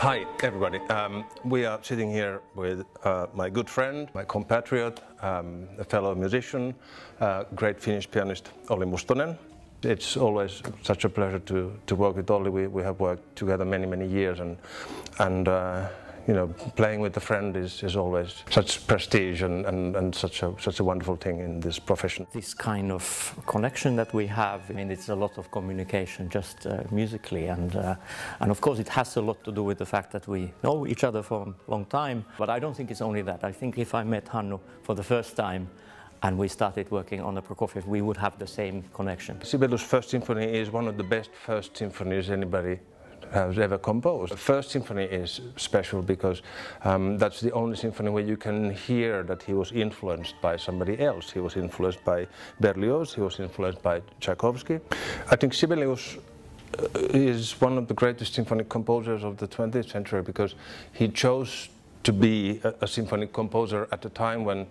Hi, everybody. Um, we are sitting here with uh, my good friend, my compatriot, um, a fellow musician, uh, great Finnish pianist Olli Mustonen. It's always such a pleasure to, to work with Olli. We, we have worked together many, many years and, and uh, you know, playing with a friend is, is always such prestige and, and, and such, a, such a wonderful thing in this profession. This kind of connection that we have, I mean, it's a lot of communication just uh, musically and, uh, and of course it has a lot to do with the fact that we know each other for a long time. But I don't think it's only that. I think if I met Hannu for the first time, and we started working on the Prokofiev, we would have the same connection. Sibelius' First Symphony is one of the best first symphonies anybody has ever composed. The first symphony is special because um, that's the only symphony where you can hear that he was influenced by somebody else. He was influenced by Berlioz, he was influenced by Tchaikovsky. I think Sibelius uh, is one of the greatest symphonic composers of the 20th century because he chose to be a, a symphonic composer at a time when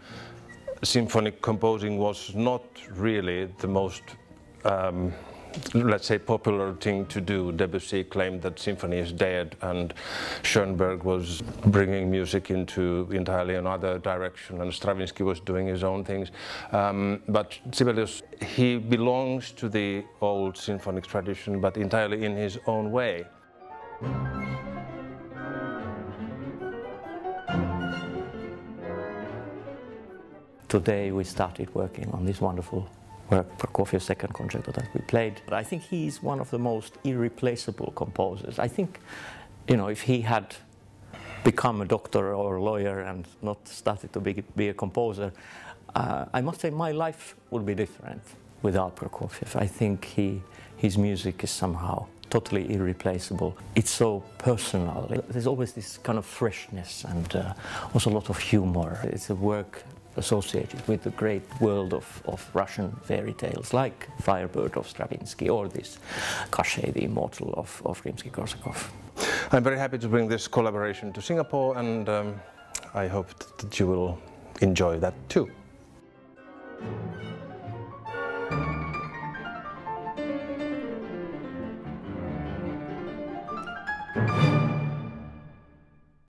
symphonic composing was not really the most um, let's say, popular thing to do. Debussy claimed that symphony is dead, and Schoenberg was bringing music into entirely another direction, and Stravinsky was doing his own things. Um, but Sibelius, he belongs to the old symphonic tradition, but entirely in his own way. Today we started working on this wonderful work, Prokofiev's second concerto that we played. But I think he's one of the most irreplaceable composers. I think, you know, if he had become a doctor or a lawyer and not started to be, be a composer, uh, I must say my life would be different without Prokofiev. I think he, his music is somehow totally irreplaceable. It's so personal. There's always this kind of freshness and uh, also a lot of humor. It's a work associated with the great world of, of Russian fairy tales like Firebird of Stravinsky or this Koshchei the Immortal of, of Rimsky-Korsakov. I'm very happy to bring this collaboration to Singapore and um, I hope that you will enjoy that too.